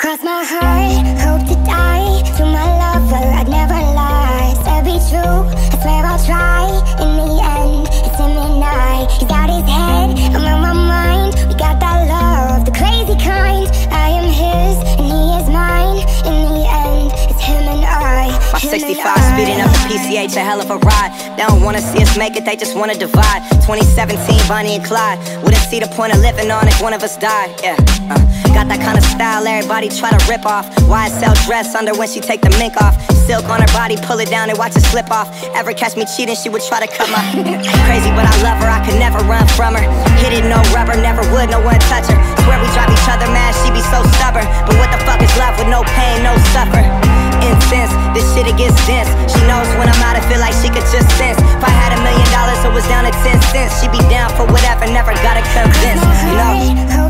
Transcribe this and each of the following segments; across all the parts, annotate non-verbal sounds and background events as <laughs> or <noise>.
Cross my heart, PCH, a hell of a ride. They don't wanna see us make it, they just wanna divide. 2017, Bonnie and Clyde. Wouldn't see the point of living on if one of us died, yeah. Uh, Got that kind of style everybody try to rip off. YSL dress under when she take the mink off. Silk on her body, pull it down and watch it slip off. Ever catch me cheating, she would try to cut my <laughs> Crazy but I love her, I could never run from her. Hit it, no rubber, never would, no one touch her. Swear we drive each other mad, she be so stubborn. But what the fuck is love with no pain, no suffer Intense, this shit it gets dense was down to 10 cents. She be down for whatever, never gotta convince, you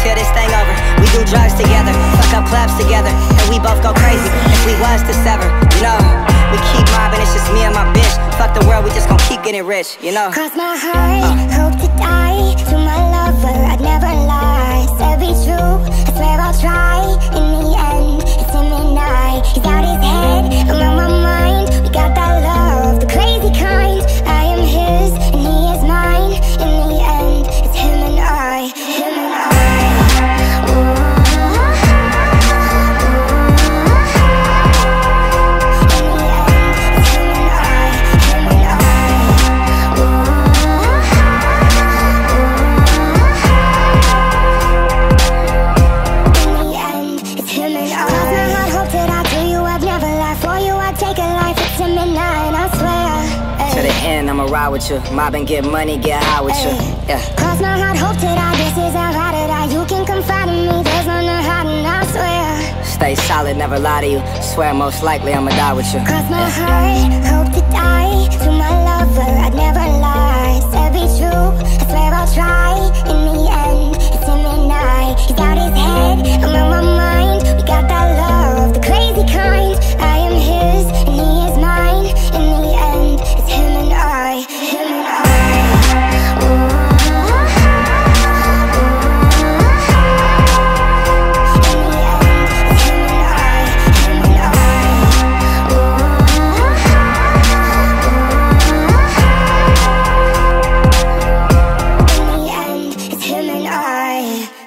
until this thing over. We do drugs together, fuck up clubs together, and we both go crazy if we was to sever. You know, we keep mobbing, it's just me and my bitch. Fuck the world, we just gon' keep getting rich. You know. Cross my heart, hope to die To my lover, I'd never To the end, I'ma ride with you. Mob and get money, get high with you. Yeah. Cross my heart, hope to die. This is how I die. You can confide in me. There's no and I swear. Stay solid, never lie to you. Swear most likely I'ma die with you. Cross my heart, right